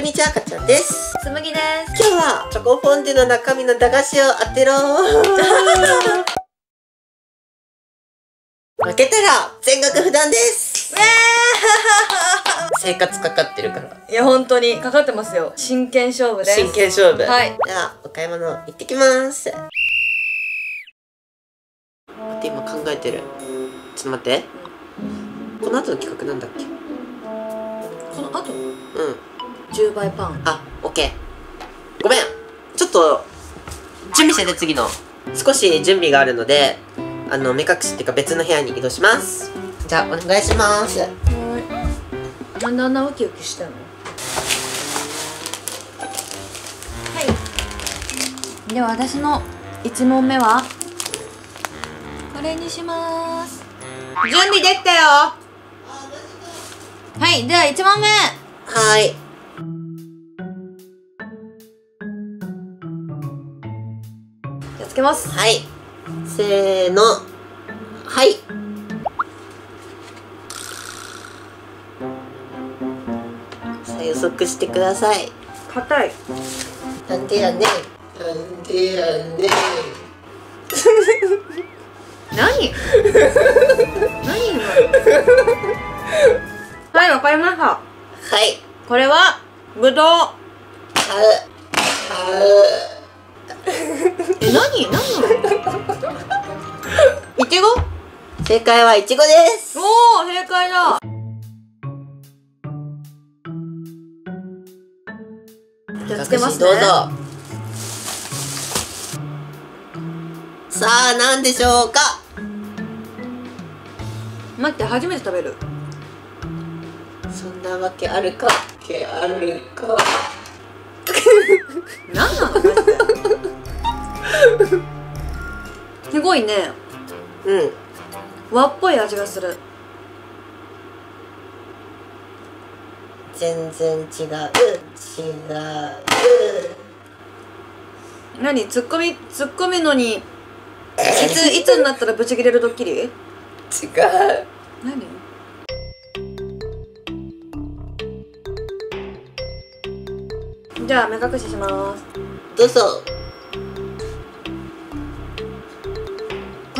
こんにちは、かちゃんです。つむぎです。今日はチョコフォンデュの中身の駄菓子を当てろ 負けたら全額負担です。生活かかってるから。いや、本当にかかってますよ。真剣勝負です。真剣勝負。はい。じゃあ、お買い物行ってきます。待って、今考えてる。ちょっと待って。この後の企画なんだっけ？この後、うん。10倍パン。あ、オッケー。ごめん。ちょっと、準備してて次の。少し準備があるので、あの、目隠しっていうか別の部屋に移動します。じゃあ、お願いします。はい。なんであんなウキウキしてんの？はい。では私の1問目は？これにします。準備できたよはい、では1問目はい。じゃあつけます。はい。せーの。はい。さあ予測してください。硬い。なんでやねん。なんでやねん。何？何今？はい、わかりました。はい。これは、ぶどう。買う。買う。え、何何いちご正解はいちごです。おー、正解だ。じゃあつけますね。どうぞ。さあ、なんでしょうか？待って、初めて食べる。そんなわけあるか？わけあるか？何なのマジで。すごいね。うん。和っぽい味がする。全然違う。違う。何？ツッコミ、ツッコミのに、いつ、いつになったらブチ切れるドッキリ？違う。何？じゃあ目隠ししますどうぞ。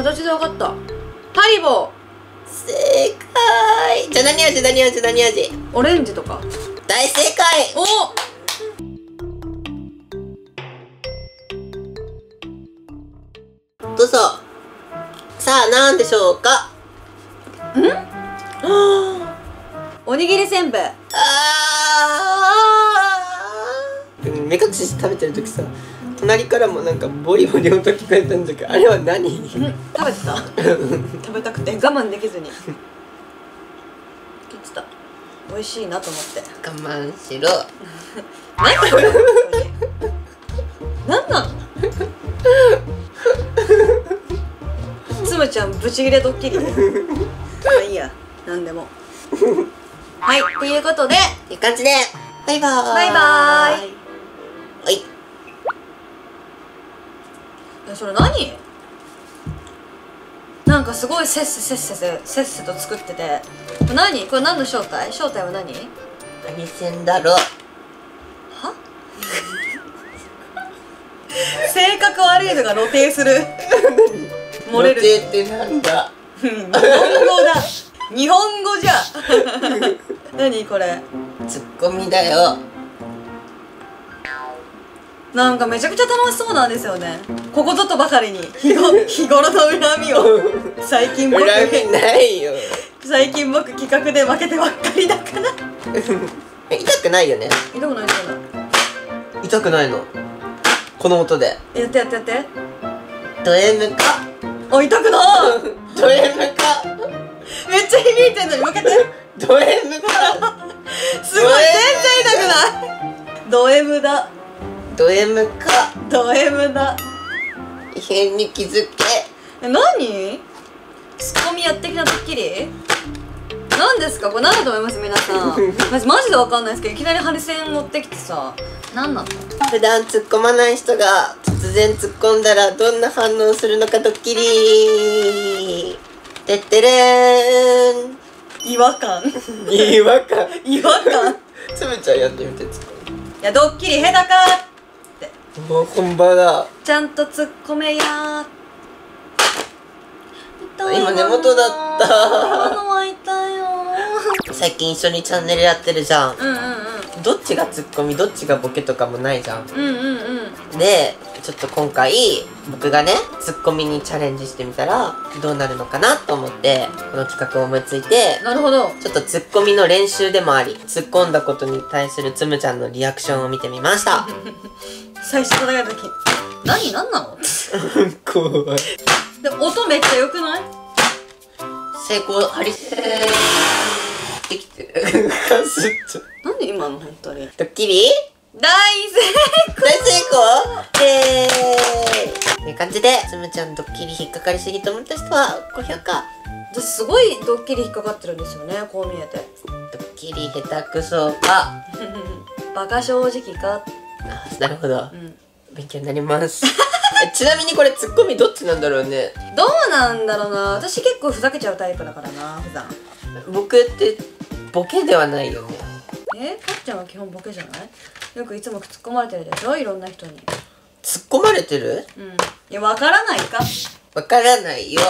形で分かった。ハリボ正解。じゃあ何味？何味？何味？ーオレンジとか。大正解。お！どうぞ。さあ、なんでしょうか？おにぎりせんべい目隠しして食べてる時さ隣からもなんかボリボリ音聞こえたんだけどあれは何？うん食べてた？食べたくて？我慢できずに。切ってた。美味しいなと思って。我慢しろ。何？これ何なのつむちゃんブチギレドッキリ。まあいいや。何でも。はい。ということで。いい感じで。バイバーイ。バイバーイはい。えそれ何？なんかすごいせっせせっせせせっせと作ってて。何？これ何の正体？正体は何？何せんだろは？性格悪いのが露呈する。漏れる。露呈ってなんだ？日本語だ。日本語じゃ。何これ？ツッコミだよなんかめちゃくちゃ楽しそうなんですよね。ここぞとばかりに日ご 日頃の恨みを。最近僕恨みないよ。最近僕企画で負けてばっかりだから。え 痛くないよね。痛くない痛くない。痛くないの。この音で。やってやってやって。ド M か。あ痛くない。ド M か。めっちゃ響いてんのに負けて。ド M か。すごい全然痛くない。ド M だド M かド M だ異変に気づけ。え何？ツッコミやってきたドッキリ？何ですか？これ何だと思います？皆さん。マジマジでわかんないですけどいきなりハリセン持ってきてさ何なの普段突っ込まない人が突然突っ込んだらどんな反応するのかドッキリ。てってれーん。違和感。違和感。違和感。つぶちゃんやってみていやドッキリ下手かもう本場だちゃんと突っ込めや今根元だった。今のは痛いよ最近一緒にチャンネルやってるじゃん。うんうんどっちがツッコミどっちがボケとかもないじゃん。うんうんうん。うんでちょっと今回僕がねツッコミにチャレンジしてみたらどうなるのかなと思ってこの企画を思いついてなるほど。ちょっとツッコミの練習でもあり突っ込んだことに対するつむちゃんのリアクションを見てみました 最初叩かれた時。何何なの？怖い。でも音めっちゃ良くない？成功ハリセできてる。かすっちゃなんで今の本当に？ドッキリ？大成大成功？イエーイ。という感じでつむちゃんドッキリ引っかかりすぎと思った人は高評価。私すごいドッキリ引っかかってるんですよねこう見えて。ドッキリ下手くそか バカ正直か？あなるほど。うん。勉強になります。えちなみにこれツッコミどっちなんだろうね？どうなんだろうな。私結構ふざけちゃうタイプだからな普段。僕ってボケではないよね。えかっちゃんは基本ボケじゃない？よくいつも突っ込まれてるでしょ？いろんな人に。突っ込まれてる？うん。いやわからないか。わからないよ。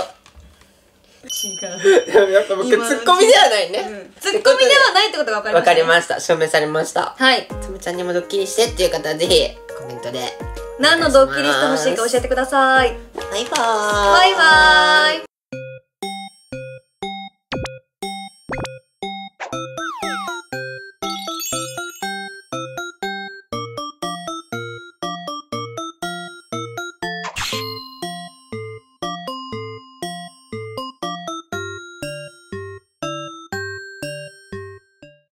違う。やっぱ僕ツ今ッコミではないね、うん。ツッコミではないってことがわかりまわした、ね、かりました。証明されました。はいちゃんにもドッキリしてっていう方はぜひコメントで。何のドッキリしてほしいか教えてください。バイバーイ。バイバーイ